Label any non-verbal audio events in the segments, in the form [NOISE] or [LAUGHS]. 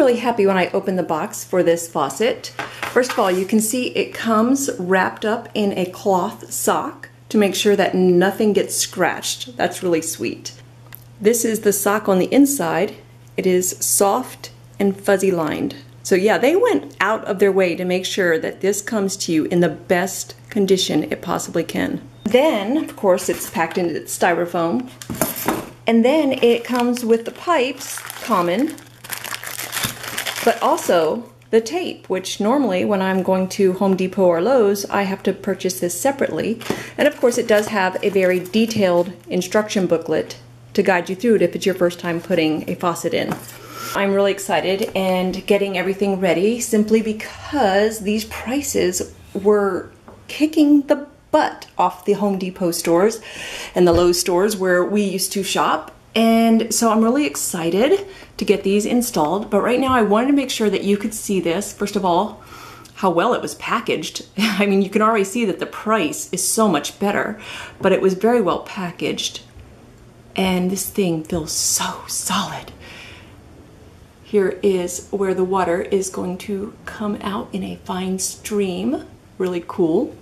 really happy when I opened the box for this faucet. First of all, you can see it comes wrapped up in a cloth sock to make sure that nothing gets scratched. That's really sweet. This is the sock on the inside. It is soft and fuzzy lined. So yeah, they went out of their way to make sure that this comes to you in the best condition it possibly can. Then, of course, it's packed into styrofoam. And then it comes with the pipes, common, but also the tape, which normally when I'm going to Home Depot or Lowe's, I have to purchase this separately. And of course it does have a very detailed instruction booklet to guide you through it if it's your first time putting a faucet in. I'm really excited and getting everything ready simply because these prices were kicking the butt off the Home Depot stores and the Lowe's stores where we used to shop. And so I'm really excited to get these installed. But right now I wanted to make sure that you could see this. First of all, how well it was packaged. [LAUGHS] I mean, you can already see that the price is so much better, but it was very well packaged. And this thing feels so solid. Here is where the water is going to come out in a fine stream. Really cool.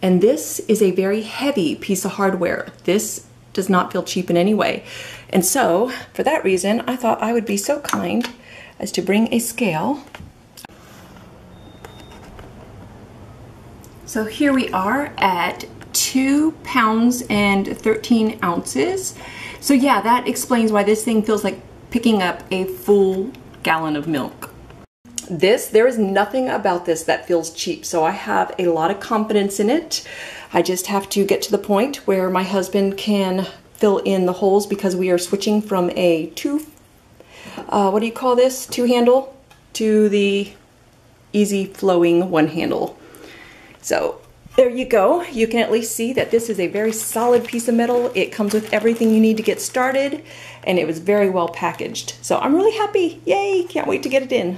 And this is a very heavy piece of hardware. This does not feel cheap in any way. And so, for that reason, I thought I would be so kind as to bring a scale. So here we are at two pounds and 13 ounces. So yeah, that explains why this thing feels like picking up a full gallon of milk. This, there is nothing about this that feels cheap, so I have a lot of confidence in it. I just have to get to the point where my husband can fill in the holes because we are switching from a two, uh, what do you call this, two handle to the easy flowing one handle. So there you go. You can at least see that this is a very solid piece of metal. It comes with everything you need to get started and it was very well packaged. So I'm really happy. Yay, can't wait to get it in.